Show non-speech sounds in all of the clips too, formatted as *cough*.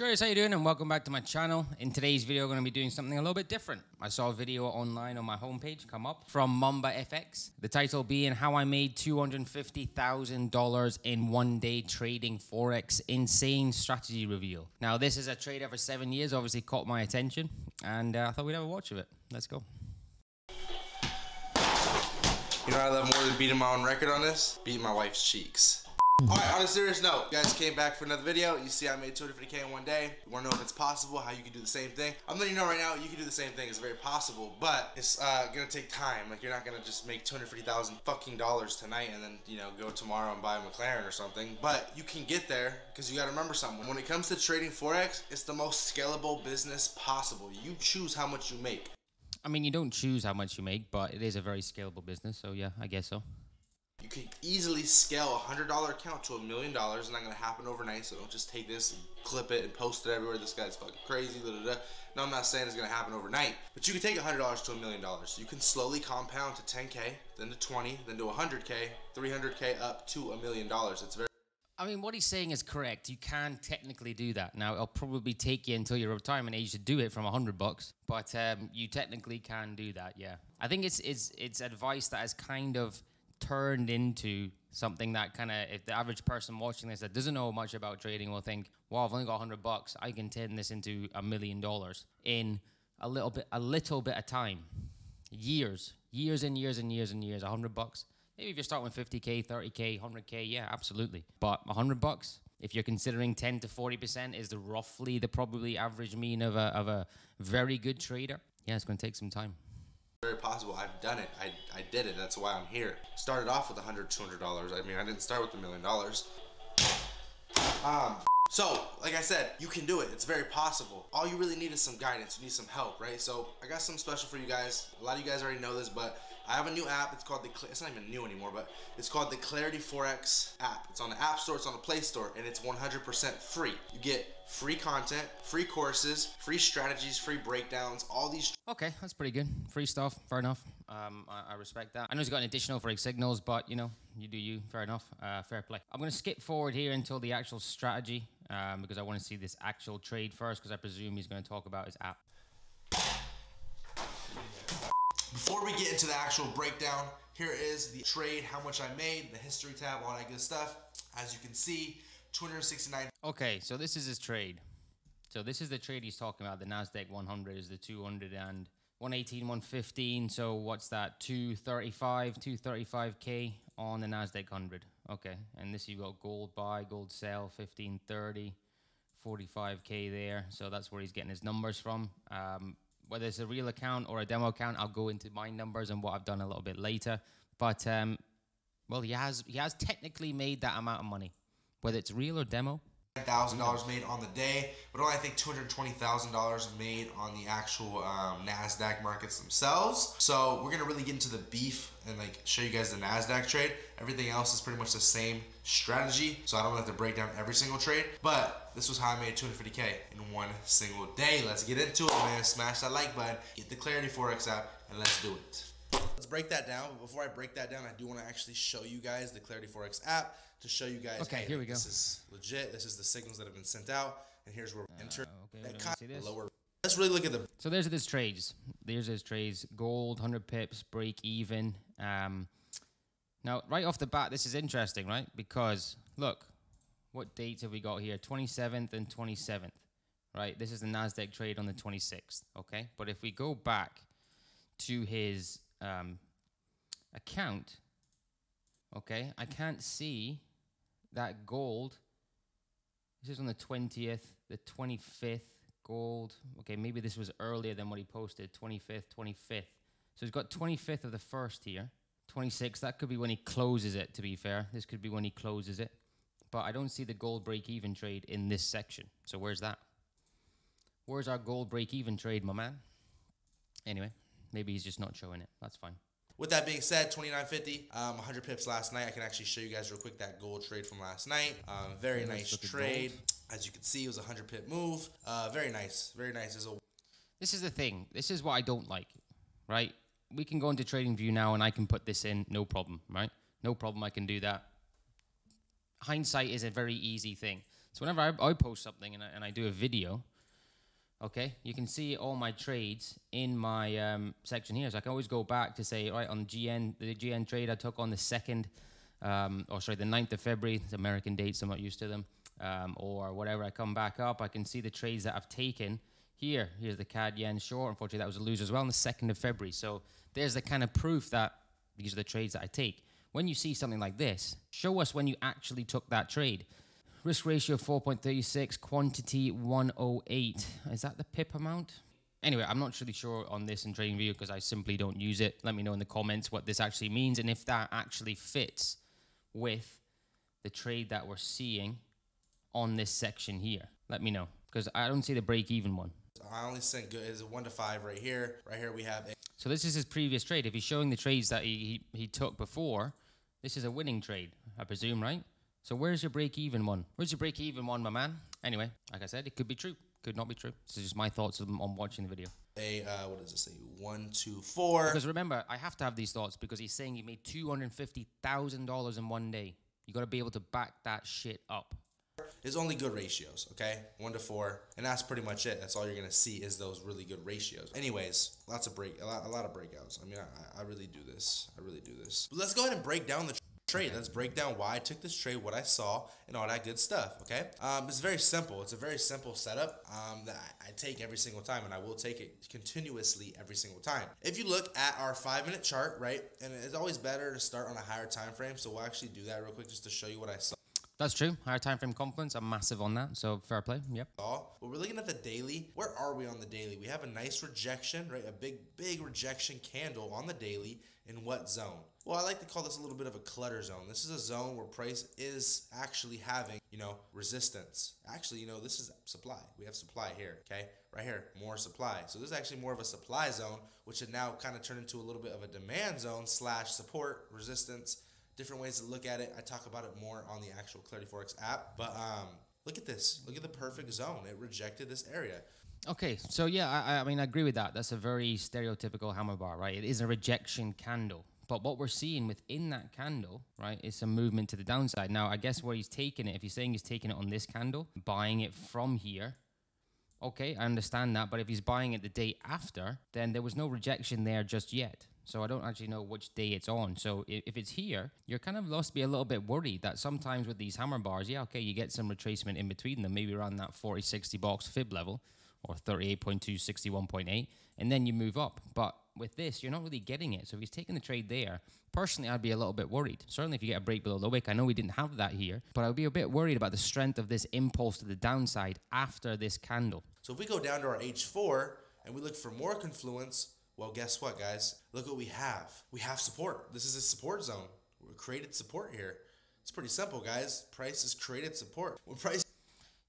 Traders, how you doing? And welcome back to my channel. In today's video, I'm going to be doing something a little bit different. I saw a video online on my homepage come up from Mamba FX. The title being How I Made $250,000 in One Day Trading Forex Insane Strategy Reveal. Now, this is a trade over seven years, obviously caught my attention, and uh, I thought we'd have a watch of it. Let's go. You know I love more than beating my own record on this? Beating my wife's cheeks. Alright, on a serious note, you guys came back for another video. You see I made 250k in one day. You wanna know if it's possible, how you can do the same thing? I'm letting you know right now, you can do the same thing. It's very possible, but it's uh, gonna take time. Like, you're not gonna just make 250,000 fucking dollars tonight and then, you know, go tomorrow and buy a McLaren or something. But you can get there because you gotta remember something. When it comes to trading Forex, it's the most scalable business possible. You choose how much you make. I mean, you don't choose how much you make, but it is a very scalable business, so yeah, I guess so. You can easily scale a hundred dollar account to a million dollars. It's not gonna happen overnight. So don't just take this and clip it and post it everywhere. This guy's fucking crazy. Da, da, da. No, I'm not saying it's gonna happen overnight, but you can take a hundred dollars to a million dollars. You can slowly compound to 10k, then to 20, then to 100k, 300k up to a million dollars. It's very I mean, what he's saying is correct. You can technically do that. Now, it'll probably take you until your retirement age to do it from a 100 bucks, but um, you technically can do that, yeah. I think it's, it's, it's advice that has kind of turned into something that kind of, if the average person watching this that doesn't know much about trading will think, well, I've only got 100 bucks. I can turn this into a million dollars in a little bit, a little bit of time. Years, years and years and years and years, 100 bucks Maybe if you're starting with 50k, 30k, 100k, yeah, absolutely. But 100 bucks, if you're considering 10 to 40% is the roughly the probably average mean of a, of a very good trader, yeah, it's going to take some time. Possible. I've done it. I, I did it. That's why I'm here. Started off with 100 $200. I mean, I didn't start with a million dollars. Um, so, like I said, you can do it. It's very possible. All you really need is some guidance. You need some help, right? So, I got something special for you guys. A lot of you guys already know this, but I have a new app. It's called the. It's not even new anymore, but it's called the Clarity Forex app. It's on the App Store. It's on the Play Store, and it's 100% free. You get free content, free courses, free strategies, free breakdowns. All these. Okay, that's pretty good. Free stuff. Fair enough. Um, I, I, respect that. I know he's got an additional for signals, but you know, you do you. Fair enough. Uh, fair play. I'm to skip forward here until the actual strategy um, because I want to see this actual trade first because I presume he's going to talk about his app. Before we get into the actual breakdown, here is the trade, how much I made, the history tab, all that good stuff. As you can see, 269. Okay, so this is his trade. So this is the trade he's talking about. The Nasdaq 100 is the 200 and 118, 115. So what's that? 235, 235k on the Nasdaq 100. Okay, and this you got gold buy, gold sell, 1530, 45k there. So that's where he's getting his numbers from. Um, whether it's a real account or a demo account, I'll go into my numbers and what I've done a little bit later. But um, well, he has he has technically made that amount of money, whether it's real or demo. Thousand dollars made on the day, but only I think two hundred twenty thousand dollars made on the actual um, Nasdaq markets themselves. So we're gonna really get into the beef and like show you guys the Nasdaq trade. Everything else is pretty much the same strategy, so I don't have to break down every single trade. But this was how I made 250k in one single day. Let's get into it, man. Smash that like button, get the Clarity Forex app, and let's do it. Let's break that down. But before I break that down, I do want to actually show you guys the Clarity Forex app to show you guys. Okay, hey, here we go. This is legit. This is the signals that have been sent out, and here's where we uh, enter. Okay, that this. lower. Let's really look at the. So there's his trades. There's his trades. Gold, 100 pips, break even. Um, now, right off the bat, this is interesting, right? Because look, what dates have we got here? 27th and 27th, right? This is the Nasdaq trade on the 26th, okay? But if we go back to his um, account, okay, I can't see that gold. This is on the 20th, the 25th, gold. Okay, maybe this was earlier than what he posted, 25th, 25th. So he's got 25th of the first here, 26th. That could be when he closes it, to be fair. This could be when he closes it. But I don't see the gold break-even trade in this section. So where's that? Where's our gold break-even trade, my man? Anyway, maybe he's just not showing it. That's fine. With that being said, 29.50, um, 100 pips last night. I can actually show you guys real quick that gold trade from last night. Um, very yeah, nice trade. As you can see, it was a 100 pip move. Uh, very nice. Very nice. This, this is the thing. This is what I don't like, right? We can go into TradingView now and I can put this in, no problem, right? No problem, I can do that. Hindsight is a very easy thing. So whenever I, I post something and I, and I do a video, okay, you can see all my trades in my um, section here. So I can always go back to say, right, on GN, the GN trade I took on the 2nd, um, or sorry, the 9th of February, it's American dates, I'm not used to them, um, or whatever, I come back up, I can see the trades that I've taken here. Here's the CAD yen short. Unfortunately, that was a loser as well on the 2nd of February. So there's the kind of proof that these are the trades that I take. When you see something like this, show us when you actually took that trade. Risk ratio 4.36, quantity 108. Is that the pip amount? Anyway, I'm not really sure on this in TradingView because I simply don't use it. Let me know in the comments what this actually means and if that actually fits with the trade that we're seeing on this section here. Let me know because I don't see the break even one. I only sent good is one to five right here. Right here we have. A- So this is his previous trade. If he's showing the trades that he, he, he took before, this is a winning trade, I presume, right? So where's your break even one? Where's your break even one, my man? Anyway, like I said, it could be true, could not be true. This is just my thoughts on, watching the video. a uh, what does it say? One, two, four. Because remember, I have to have these thoughts because he's saying he made two hundred fifty thousand dollars in one day. You got to be able to back that shit up. Is only good ratios, okay? One to four, and that's pretty much it. That's all you're gonna see is those really good ratios. Anyways, lots of break, a lot, a lot of breakouts. I mean, I, I really do this. I really do this. But let's go ahead and break down the tr- trade. Let's break down why I took this trade, what I saw, and all that good stuff. Okay? Um, it's very simple. It's a very simple setup um, that I, take every single time, and I will take it continuously every single time. If you look at our five minute chart, right, and it's always better to start on a higher time frame. So we'll actually do that real quick just to show you what I saw. That's true. Higher time frame confidence, I'm massive on that. So fair play. Yep. But we're looking at the daily. Where are we on the daily? We have a nice rejection, right? A big, big rejection candle on the daily. In what zone? Well, I like to call this a little bit of a clutter zone. This is a zone where price is actually having, you know, resistance. Actually, you know, this is supply. We have supply here, okay? Right here, more supply. So this is actually more of a supply zone, which had now kind of turned into a little bit of a demand zone slash support, resistance, different ways to look at it. I talk about it more on the actual Clarity Forex app. But um, look at this. Look at the perfect zone. It rejected this area. Okay, so yeah, I, I mean, I agree with that. That's a very stereotypical hammer bar, right? It is a rejection candle. But what we're seeing within that candle, right, is some movement to the downside. Now, I guess where he's taking it, if he's saying he's taking it on this candle, buying it from here, okay, I understand that. But if he's buying it the day after, then there was no rejection there just yet. So I don't actually know which day it's on. So if it's here, you're kind of lost to be a little bit worried that sometimes with these hammer bars, yeah, okay, you get some retracement in between them, maybe around that 40, 60 box fib level or 38.2, 61.8, and then you move up. But with this, you're not really getting it. So if he's taking the trade there, personally, I'd be a little bit worried. Certainly if you get a break below the wick, I know we didn't have that here, but I'd be a bit worried about the strength of this impulse to the downside after this candle. So if we go down to our H4 and we look for more confluence, well, guess what, guys? Look what we have. We have support. This is a support zone. We created support here. It's pretty simple, guys. Price has created support. When price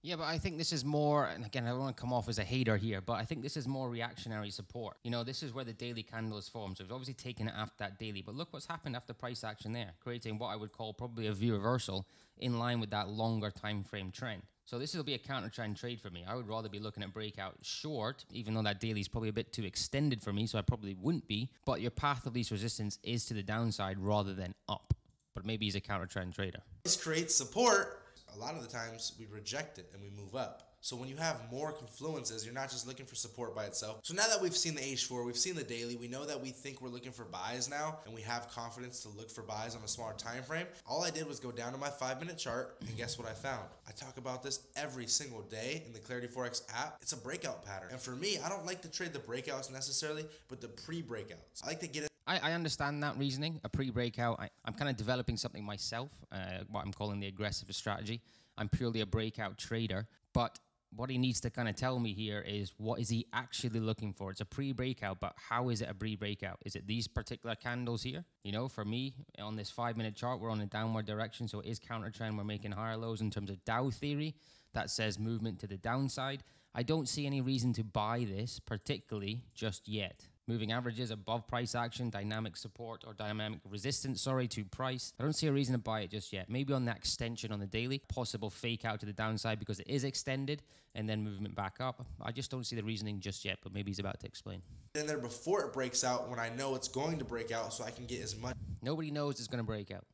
Yeah, but I think this is more, and again, I don't want to come off as a hater here, but I think this is more reactionary support. You know, this is where the daily candle is formed. So it's obviously taken it after that daily. But look what's happened after price action there, creating what I would call probably a V reversal in line with that longer time frame trend. So this will be a counter trend trade for me. I would rather be looking at breakout short, even though that daily is probably a bit too extended for me, so I probably wouldn't be. But your path of least resistance is to the downside rather than up. But maybe he's a counter trend trader. This creates support, a lot of the times we reject it and we move up. So when you have more confluences, you're not just looking for support by itself. So now that we've seen the H4, we've seen the daily, we know that we think we're looking for buys now, and we have confidence to look for buys on a smaller time frame. All I did was go down to my five minute chart, and guess what I found? I talk about this every single day in the Clarity Forex app. It's a breakout pattern. And for me, I don't like to trade the breakouts necessarily, but the pre-breakouts. I like to get it I, I understand that reasoning. A pre-breakout. I, I'm kind of developing something myself. Uh, what I'm calling the aggressive strategy. I'm purely a breakout trader. But what he needs to kind of tell me here is what is he actually looking for? It's a pre-breakout, but how is it a pre-breakout? Is it these particular candles here? You know, for me on this five-minute chart, we're on a downward direction, so it is counter trend. We're making higher lows in terms of Dow theory. That says movement to the downside. I don't see any reason to buy this, particularly just yet. Moving averages above price action, dynamic support or dynamic resistance, sorry, to price. I don't see a reason to buy it just yet. Maybe on that extension on the daily, possible fake out to the downside because it is extended and then movement back up. I just don't see the reasoning just yet, but maybe he's about to explain. in there before it breaks out when I know it's going to break out so I can get as much Nobody knows it's going to break out.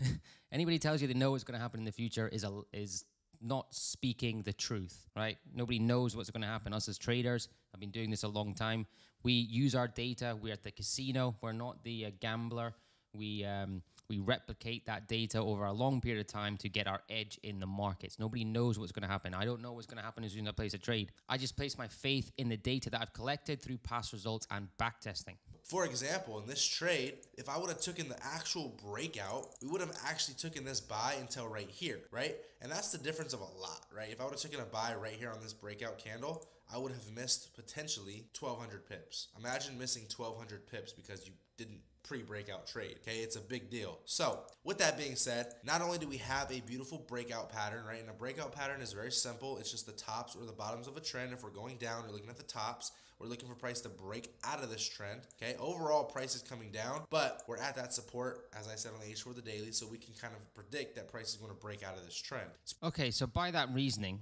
*laughs* Anybody tells you they know what's going to happen in the future is a is not speaking the truth, right? Nobody knows what's going to happen. Us as traders, I've been doing this a long time. We use our data. We're at the casino. We're not the uh, gambler. We um, we replicate that data over a long period of time to get our edge in the markets. Nobody knows what's going to happen. I don't know what's going to happen as soon as I place a trade. I just place my faith in the data that I've collected through past results and backtesting. For example, in this trade, if I would have taken the actual breakout, we would have actually taken this buy until right here, right? And that's the difference of a lot, right? If I would have taken a buy right here on this breakout candle, I would have missed potentially 1200 pips. Imagine missing 1200 pips because you didn't pre-breakout trade. Okay, it's a big deal. So, with that being said, not only do we have a beautiful breakout pattern, right? And a breakout pattern is very simple. It's just the tops or the bottoms of a trend. If we're going down, we're looking at the tops. We're looking for price to break out of this trend. Okay, overall price is coming down, but we're at that support, as I said on the H4 the daily, so we can kind of predict that price is going to break out of this trend. Okay, so by that reasoning,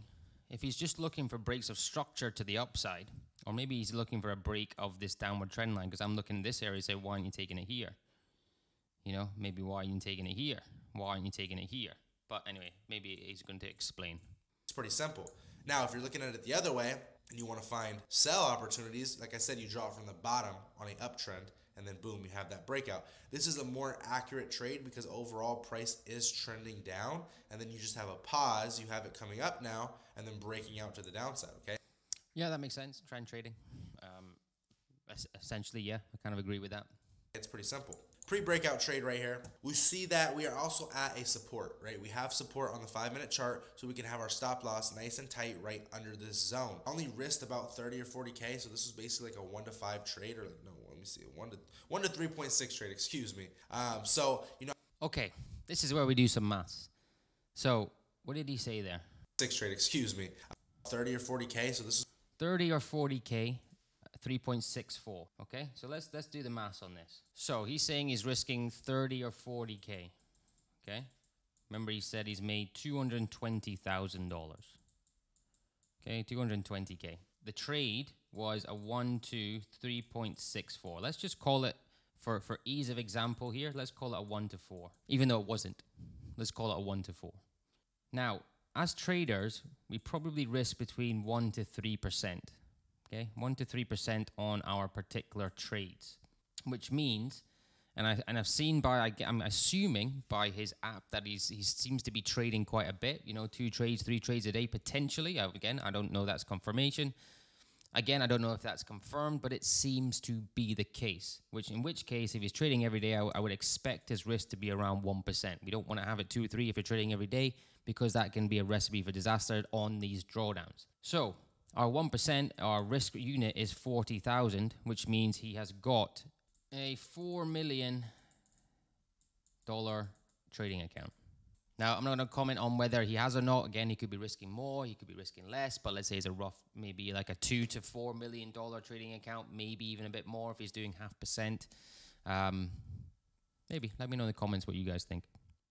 if he's just looking for breaks of structure to the upside, or maybe he's looking for a break of this downward trend line, because I'm looking at this area, say, why aren't you taking it here? You know, maybe why aren't you taking it here? Why aren't you taking it here? But anyway, maybe he's going to explain. It's pretty simple. Now, if you're looking at it the other way and you want to find sell opportunities, like I said, you draw from the bottom on a uptrend and then boom, you have that breakout. This is a more accurate trade because overall price is trending down and then you just have a pause, you have it coming up now and then breaking out to the downside, okay? Yeah, that makes sense. Trend trading. Um, essentially, yeah, I kind of agree with that. It's pretty simple pre-breakout trade right here. We see that we are also at a support, right? We have support on the five minute chart so we can have our stop loss nice and tight right under this zone. only risked about 30 or 40K. So this is basically like a one to five trade or like, no, let me see, one to one to 3.6 trade, excuse me. Um, so, you know. Okay, this is where we do some maths. So what did he say there? Six trade, excuse me. 30 or 40K. So this is 30 or 40K 3.64. Okay, so let's let's do the math on this. So he's saying he's risking 30 or 40k. Okay, remember he said he's made 220,000 dollars. Okay, 220k. The trade was a one to 3.64. Let's just call it for for ease of example here. Let's call it a one to four, even though it wasn't. Let's call it a one to four. Now, as traders, we probably risk between one to three percent okay, 1 to 3% on our particular trades, which means, and, I, and I've seen by, I'm assuming by his app that he's, he seems to be trading quite a bit, you know, two trades, three trades a day potentially. Again, I don't know that's confirmation. Again, I don't know if that's confirmed, but it seems to be the case. Which, in which case, if he's trading every day, I, I would expect his risk to be around one percent. We don't want to have it two, three if you're trading every day, because that can be a recipe for disaster on these drawdowns. So, our 1%, our risk unit is 40,000, which means he has got a $4 million trading account. Now, I'm not going to comment on whether he has or not. Again, he could be risking more, he could be risking less, but let's say it's a rough, maybe like a two to $4 million trading account, maybe even a bit more if he's doing half percent. Um, maybe. Let me know in the comments what you guys think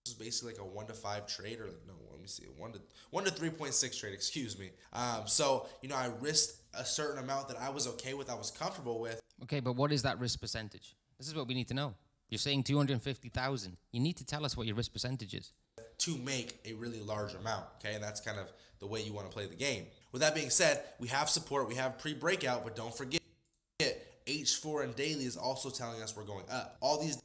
This is basically like a one to five trade, or like no, let me see, one to one to three point six trade. Excuse me. Um, so you know, I risked a certain amount that I was okay with, I was comfortable with. Okay, but what is that risk percentage? This is what we need to know. You're saying two hundred fifty thousand. You need to tell us what your risk percentage is to make a really large amount. Okay, and that's kind of the way you want to play the game. With that being said, we have support, we have pre breakout, but don't forget. H4 and daily is also telling us we're going up. All these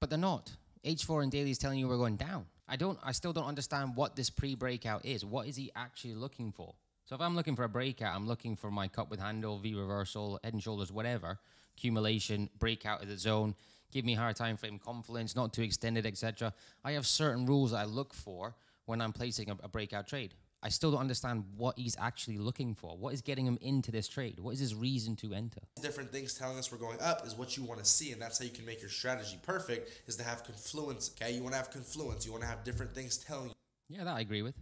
but they're not. H4 and daily is telling you we're going down. I don't I still don't understand what this pre-breakout is. What is he actually looking for? So if I'm looking for a breakout, I'm looking for my cup with handle, V reversal, head and shoulders, whatever, accumulation, breakout of the zone, give me higher time frame confluence, not too extended, etc. I have certain rules that I look for when I'm placing a, a breakout trade. I still don't understand what he's actually looking for. What is getting him into this trade? What is his reason to enter? Different things telling us we're going up is what you want to see, and that's how you can make your strategy perfect. Is to have confluence. Okay, you want to have confluence. You want to have different things telling you. Yeah, that I agree with.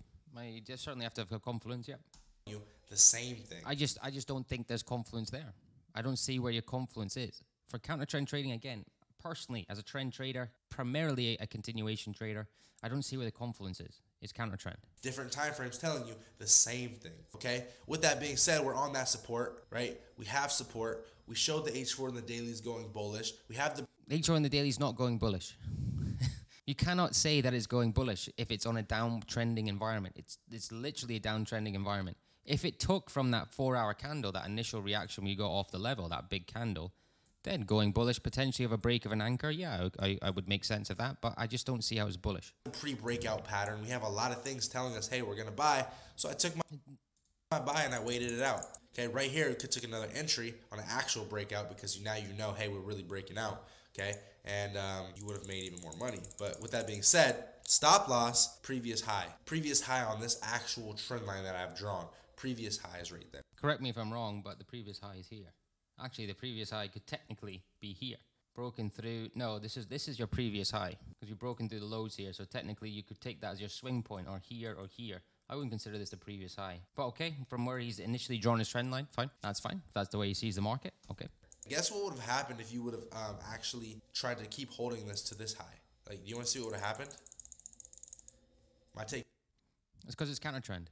You just certainly have to have a confluence. Yeah. You the same thing. I just I just don't think there's confluence there. I don't see where your confluence is for counter trend trading. Again, personally, as a trend trader, primarily a, continuation trader, I don't see where the confluence is. It's counter trend. Different time frames telling you the same thing. Okay. With that being said, we're on that support, right? We have support. We showed the H4 and the dailies going bullish. We have the H4 and the dailies not going bullish. *laughs* You cannot say that it's going bullish if it's on a downtrending environment. It's it's literally a downtrending environment. If it took from that four hour candle, that initial reaction we got off the level, that big candle, then going bullish, potentially of a break of an anchor, yeah, I, I would make sense of that, but I just don't see how it's bullish. Pre breakout pattern. We have a lot of things telling us, hey, we're going to buy. So I took my, my buy and I waited it out. Okay, right here, it took another entry on an actual breakout because you, now you know, hey, we're really breaking out. Okay, and um, you would have made even more money. But with that being said, stop loss, previous high. Previous high on this actual trend line that I've drawn. Previous high is right there. Correct me if I'm wrong, but the previous high is here. Actually, the previous high could technically be here. Broken through. No, this is this is your previous high because you've broken through the lows here. So technically, you could take that as your swing point, or here or here. I wouldn't consider this the previous high. But okay, from where he's initially drawn his trend line, fine. That's fine. If that's the way he sees the market, okay. Guess what would have happened if you would have um, actually tried to keep holding this to this high? Like, do you want to see what would have happened? My take. It's because it's counter trend.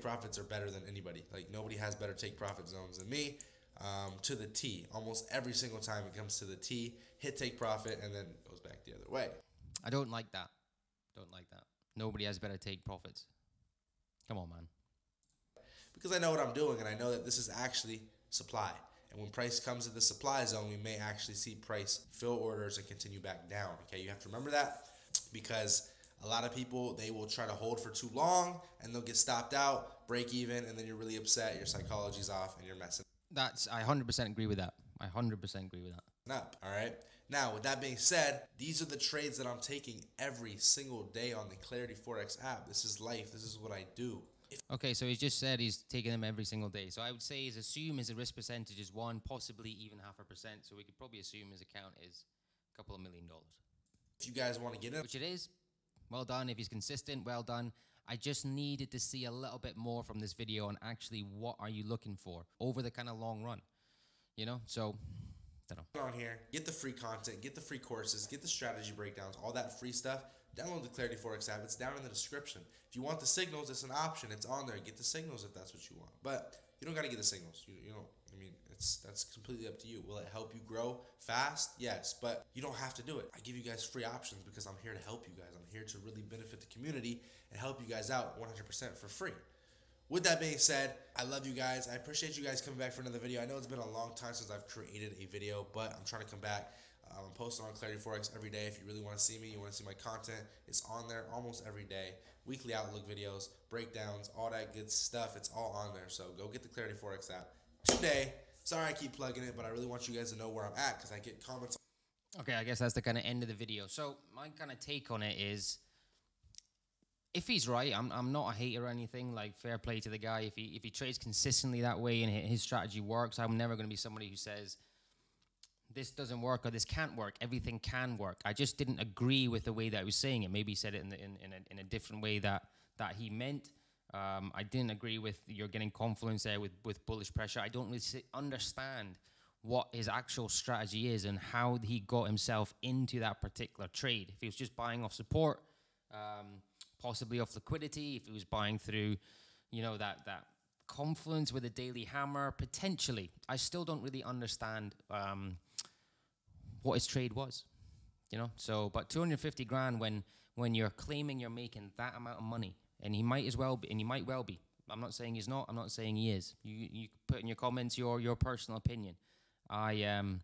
Profits are better than anybody. Like, nobody has better take profit zones than me um, to the T. Almost every single time it comes to the T, hit take profit, and then goes back the other way. I don't like that. Don't like that. Nobody has better take profits. Come on, man. Because I know what I'm doing, and I know that this is actually supply. And when price comes to the supply zone, we may actually see price fill orders and continue back down. Okay, you have to remember that because a lot of people they will try to hold for too long and they'll get stopped out, break even, and then you're really upset. Your psychology's off, and you're messing. That's I 100% agree with that. I 100% agree with that. Up, all right. Now, with that being said, these are the trades that I'm taking every single day on the Clarity Forex app. This is life. This is what I do. If okay, so he's just said he's taking them every single day. So I would say his assume his risk percentage is one, possibly even half a percent. So we could probably assume his account is a couple of million dollars. If you guys want to get in, which it is, well done. If he's consistent, well done. I just needed to see a little bit more from this video on actually what are you looking for over the kind of long run, you know. So on here, get the free content, get the free courses, get the strategy breakdowns, all that free stuff. Download the Clarity Forex app. It's down in the description. If you want the signals, it's an option. It's on there. Get the signals if that's what you want. But you don't got to get the signals. You, you know, I mean, it's that's completely up to you. Will it help you grow fast? Yes, but you don't have to do it. I give you guys free options because I'm here to help you guys. I'm here to really benefit the community and help you guys out 100% for free. With that being said, I love you guys. I appreciate you guys coming back for another video. I know it's been a long time since I've created a video, but I'm trying to come back. Um, I'm posting on Clarity Forex every day. If you really want to see me, you want to see my content, it's on there almost every day. Weekly outlook videos, breakdowns, all that good stuff. It's all on there. So go get the Clarity Forex app today. Sorry I keep plugging it, but I really want you guys to know where I'm at because I get comments. Okay, I guess that's the kind of end of the video. So my kind of take on it is if he's right, I'm, I'm not a hater or anything. Like fair play to the guy. If he if he trades consistently that way and his strategy works, I'm never going to be somebody who says this doesn't work or this can't work. Everything can work. I just didn't agree with the way that I was saying it. Maybe he said it in the, in in a, in a different way that that he meant. Um, I didn't agree with you're getting confluence there with with bullish pressure. I don't really understand what his actual strategy is and how he got himself into that particular trade. If he was just buying off support. Um, possibly off liquidity, if he was buying through, you know, that that confluence with a daily hammer, potentially. I still don't really understand um, what his trade was, you know. So, but 250 grand when when you're claiming you're making that amount of money, and he might as well be, and he might well be. I'm not saying he's not. I'm not saying he is. You you put in your comments your your personal opinion. I um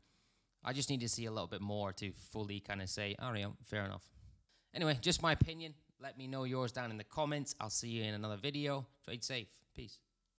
I just need to see a little bit more to fully kind of say, all right, fair enough. Anyway, just my opinion. Let me know yours down in the comments. I'll see you in another video. Trade safe. Peace.